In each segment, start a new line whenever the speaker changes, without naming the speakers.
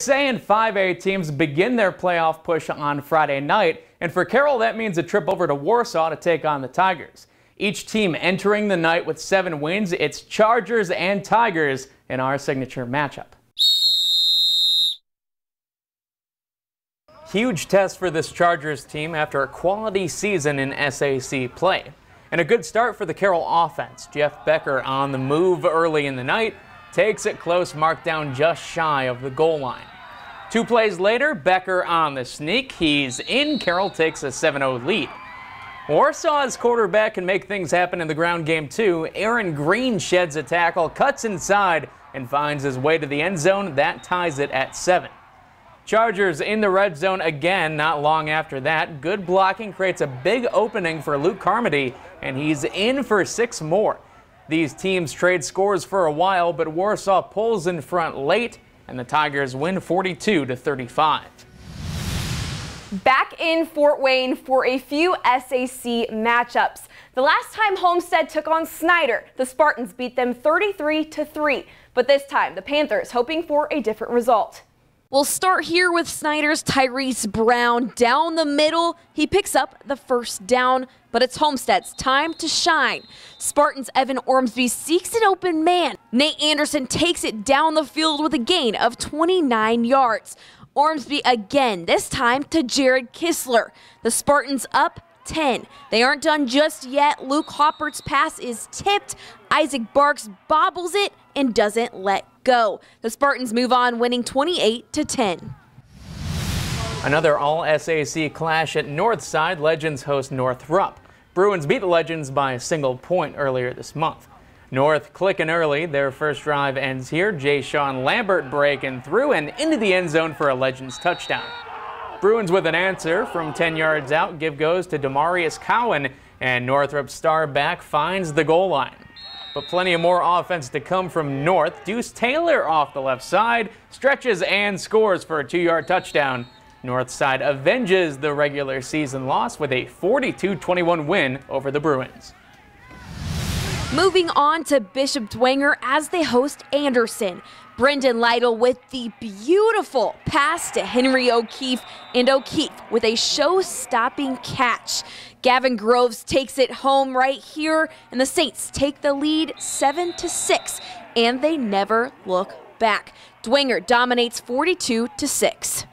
6A and 5A teams begin their playoff push on Friday night, and for Carroll, that means a trip over to Warsaw to take on the Tigers. Each team entering the night with seven wins. It's Chargers and Tigers in our signature matchup. Huge test for this Chargers team after a quality season in SAC play. And a good start for the Carroll offense. Jeff Becker on the move early in the night, takes it close, marked down just shy of the goal line. Two plays later, Becker on the sneak. He's in. Carroll takes a 7 0 lead. Warsaw's quarterback can make things happen in the ground game, too. Aaron Green sheds a tackle, cuts inside, and finds his way to the end zone. That ties it at 7. Chargers in the red zone again not long after that. Good blocking creates a big opening for Luke Carmody, and he's in for six more. These teams trade scores for a while, but Warsaw pulls in front late, and the Tigers win 42 to 35.
Back in Fort Wayne for a few SAC matchups. The last time Homestead took on Snyder, the Spartans beat them 33 to 3. But this time, the Panthers hoping for a different result.
We'll start here with Snyder's Tyrese Brown down the middle. He picks up the first down, but it's Homestead's time to shine. Spartans Evan Ormsby seeks an open man. Nate Anderson takes it down the field with a gain of 29 yards. Ormsby again, this time to Jared Kistler. The Spartans up 10. They aren't done just yet. Luke Hoppert's pass is tipped. Isaac Barks bobbles it and doesn't let go. The Spartans move on, winning 28 to 10.
Another all SAC clash at Northside. Legends host Northrop. Bruins beat the Legends by a single point earlier this month. North clicking early. Their first drive ends here. Jay Sean Lambert breaking through and into the end zone for a Legends touchdown. Bruins with an answer from 10 yards out. Give goes to Demarius Cowan, and Northrop star back finds the goal line. But plenty of more offense to come from North. Deuce Taylor off the left side, stretches and scores for a two-yard touchdown. North side avenges the regular season loss with a 42-21 win over the Bruins.
Moving on to Bishop Dwenger as they host Anderson. Brendan Lytle with the beautiful pass to Henry O'Keefe, and O'Keefe with a show stopping catch. Gavin Groves takes it home right here, and the Saints take the lead 7 to 6, and they never look back. Dwenger dominates 42 to 6.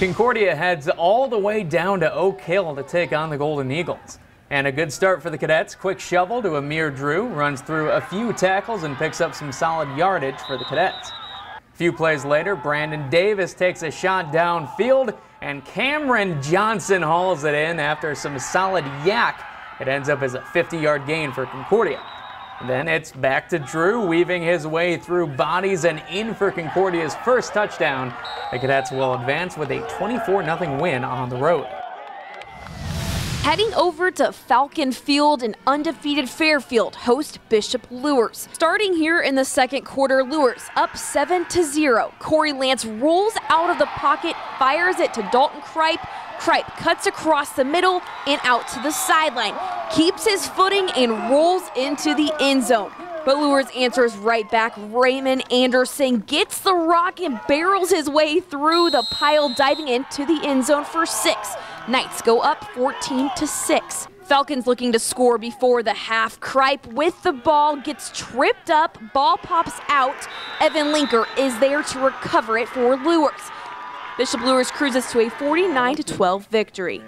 Concordia heads all the way down to Oak Hill to take on the Golden Eagles. And a good start for the Cadets. Quick shovel to Amir Drew, runs through a few tackles and picks up some solid yardage for the Cadets. A few plays later, Brandon Davis takes a shot downfield, and Cameron Johnson hauls it in after some solid YAC. It ends up as a 50-yard gain for Concordia. Then it's back to Drew, weaving his way through bodies and in for Concordia's first touchdown. The Cadets will advance with a 24-0 win on the road.
Heading over to Falcon Field and undefeated Fairfield host Bishop Luers. Starting here in the second quarter, Luers up 7 to 0. Corey Lance rolls out of the pocket, fires it to Dalton Kripe. Kripe cuts across the middle and out to the sideline, keeps his footing and rolls into the end zone. But Luers answers right back. Raymond Anderson gets the rock and barrels his way through the pile, diving into the end zone for six. Knights go up 14 to 6. Falcons looking to score before the half. Kripe with the ball gets tripped up, ball pops out. Evan Linker is there to recover it for Luers. Bishop Luers cruises to a 49 12 victory.